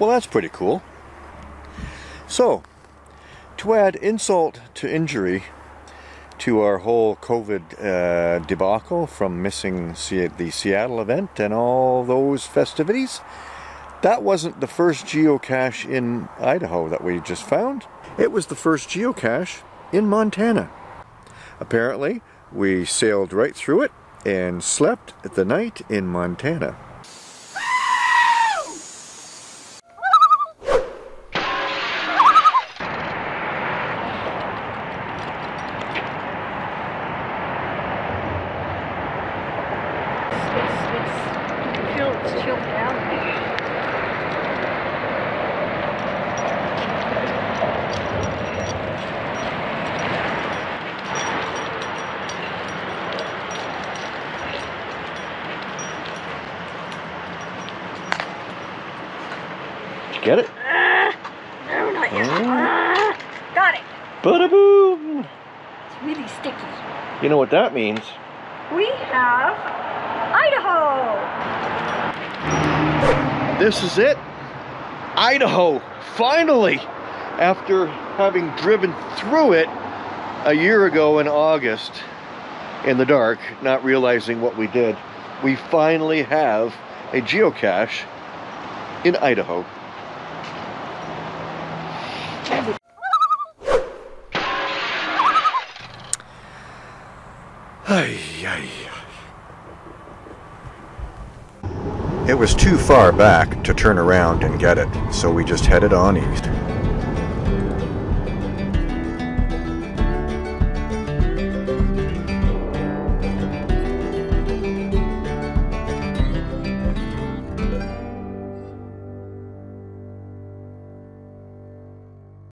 Well, that's pretty cool. So, to add insult to injury to our whole COVID uh, debacle from missing the Seattle event and all those festivities, that wasn't the first geocache in Idaho that we just found. It was the first geocache in Montana. Apparently, we sailed right through it and slept the night in Montana. Get it? Uh, no, not yet. Uh, got it. Bada boom! It's really sticky. You know what that means? We have Idaho. This is it. Idaho, finally, after having driven through it a year ago in August in the dark, not realizing what we did, we finally have a geocache in Idaho. It was too far back to turn around and get it, so we just headed on east.